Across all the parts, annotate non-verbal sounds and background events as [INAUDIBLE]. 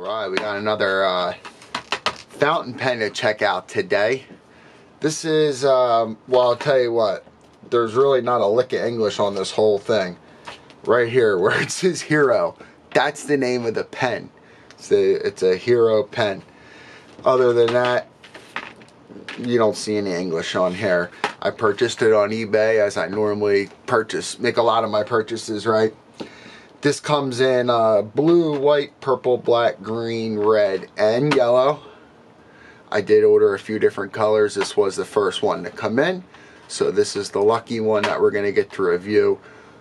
Alright, we got another uh, fountain pen to check out today. This is, um, well, I'll tell you what, there's really not a lick of English on this whole thing. Right here, [LAUGHS] where it says Hero, that's the name of the pen. It's a, it's a Hero pen. Other than that, you don't see any English on here. I purchased it on eBay as I normally purchase, make a lot of my purchases, right? This comes in uh, blue, white, purple, black, green, red, and yellow. I did order a few different colors. This was the first one to come in. So this is the lucky one that we're going to get to review.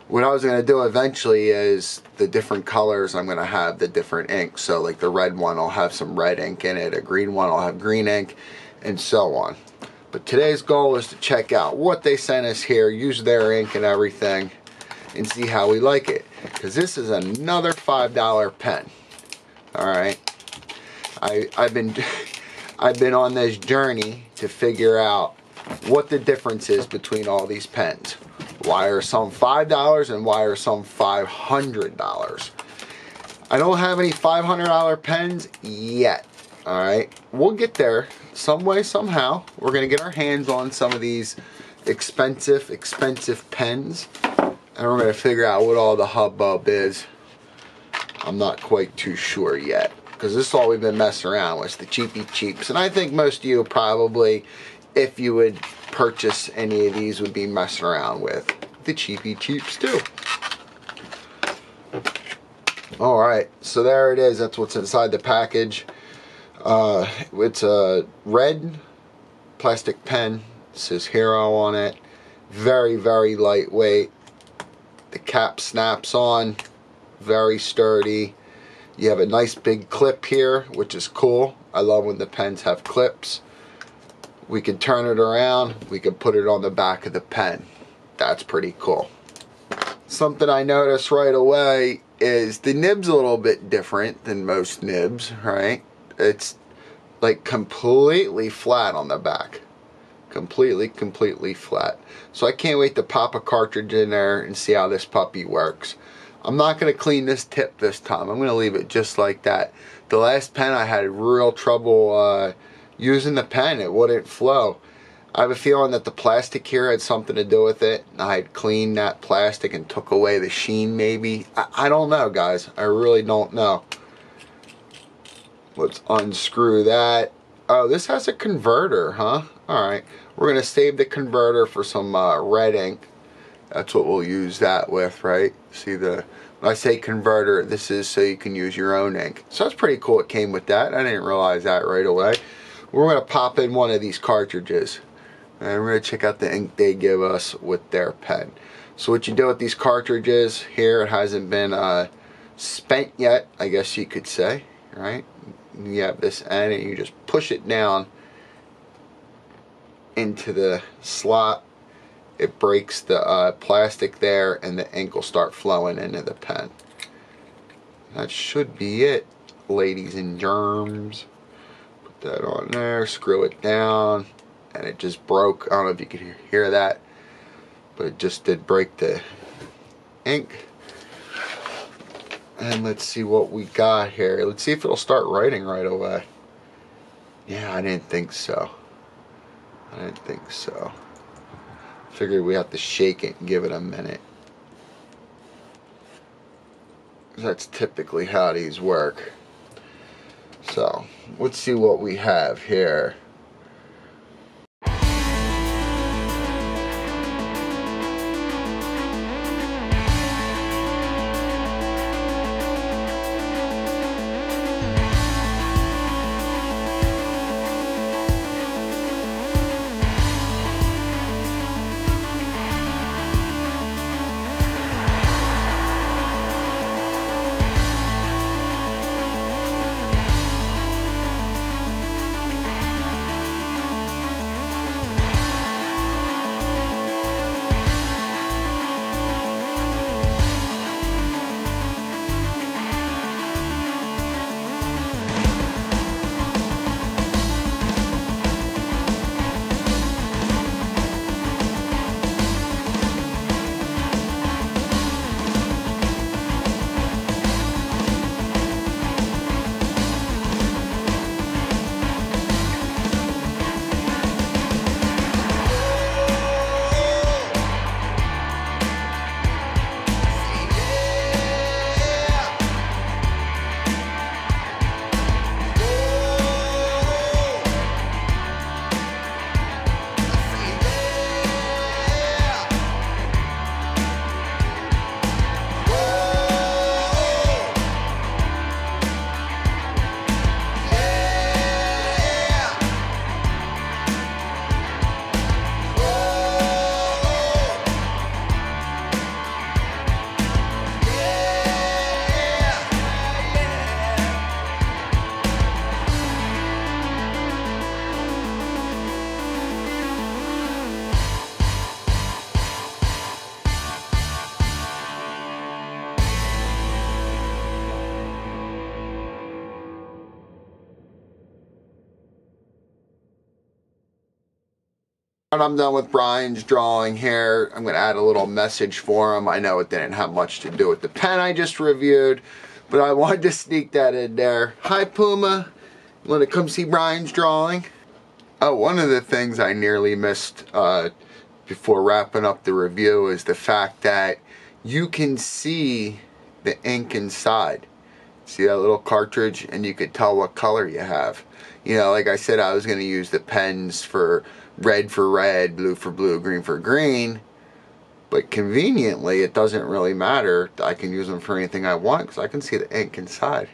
What I was going to do eventually is the different colors I'm going to have the different ink. So like the red one will have some red ink in it. A green one will have green ink and so on. But today's goal is to check out what they sent us here, use their ink and everything and see how we like it. Because this is another $5 pen. Alright. I've been [LAUGHS] I've been on this journey to figure out what the difference is between all these pens. Why are some $5 and why are some $500? I don't have any $500 pens yet. Alright, we'll get there some way, somehow. We're going to get our hands on some of these expensive, expensive pens and we're going to figure out what all the hubbub is. I'm not quite too sure yet because this is all we've been messing around with, the cheapy cheaps. And I think most of you probably, if you would purchase any of these, would be messing around with the cheapy cheaps too. All right, so there it is. That's what's inside the package. Uh, it's a red plastic pen. It says Hero on it. Very, very lightweight. The cap snaps on, very sturdy. You have a nice big clip here, which is cool. I love when the pens have clips. We can turn it around, we can put it on the back of the pen. That's pretty cool. Something I noticed right away is the nib's a little bit different than most nibs, right? It's like completely flat on the back completely completely flat. So I can't wait to pop a cartridge in there and see how this puppy works. I'm not going to clean this tip this time. I'm going to leave it just like that. The last pen I had real trouble uh, using the pen. It wouldn't flow. I have a feeling that the plastic here had something to do with it I had cleaned that plastic and took away the sheen maybe. I, I don't know guys. I really don't know. Let's unscrew that. Oh, this has a converter, huh? Alright, we're going to save the converter for some uh, red ink. That's what we'll use that with, right? See the, when I say converter, this is so you can use your own ink. So that's pretty cool it came with that. I didn't realize that right away. We're going to pop in one of these cartridges. And we're going to check out the ink they give us with their pen. So what you do with these cartridges, here it hasn't been uh, spent yet, I guess you could say, right? you have this end and you just push it down into the slot it breaks the uh, plastic there and the ink will start flowing into the pen that should be it ladies and germs put that on there screw it down and it just broke I don't know if you could hear that but it just did break the ink and let's see what we got here. Let's see if it'll start writing right away. Yeah, I didn't think so. I didn't think so. Figured we have to shake it and give it a minute. That's typically how these work. So, let's see what we have here. And I'm done with Brian's drawing here. I'm going to add a little message for him. I know it didn't have much to do with the pen I just reviewed, but I [LAUGHS] wanted to sneak that in there. Hi, Puma. Want to come see Brian's drawing? Oh, one of the things I nearly missed uh, before wrapping up the review is the fact that you can see the ink inside. See that little cartridge and you could tell what color you have. You know, like I said, I was going to use the pens for red for red, blue for blue, green for green. But conveniently, it doesn't really matter. I can use them for anything I want because I can see the ink inside.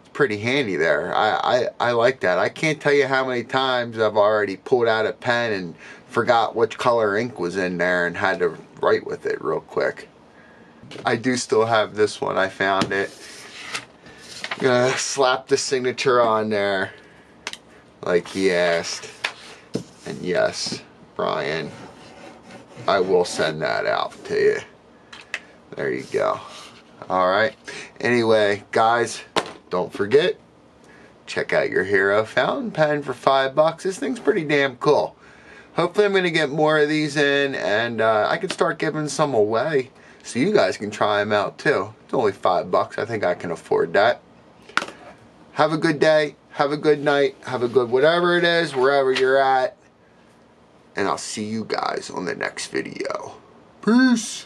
It's pretty handy there. I, I, I like that. I can't tell you how many times I've already pulled out a pen and forgot which color ink was in there and had to write with it real quick. I do still have this one. I found it. I'm Gonna slap the signature on there like he asked. Yes, Brian, I will send that out to you. There you go. All right. Anyway, guys, don't forget, check out your Hero fountain pen for five bucks. This thing's pretty damn cool. Hopefully I'm going to get more of these in and uh, I can start giving some away so you guys can try them out too. It's only five bucks. I think I can afford that. Have a good day. Have a good night. Have a good whatever it is, wherever you're at. And I'll see you guys on the next video. Peace.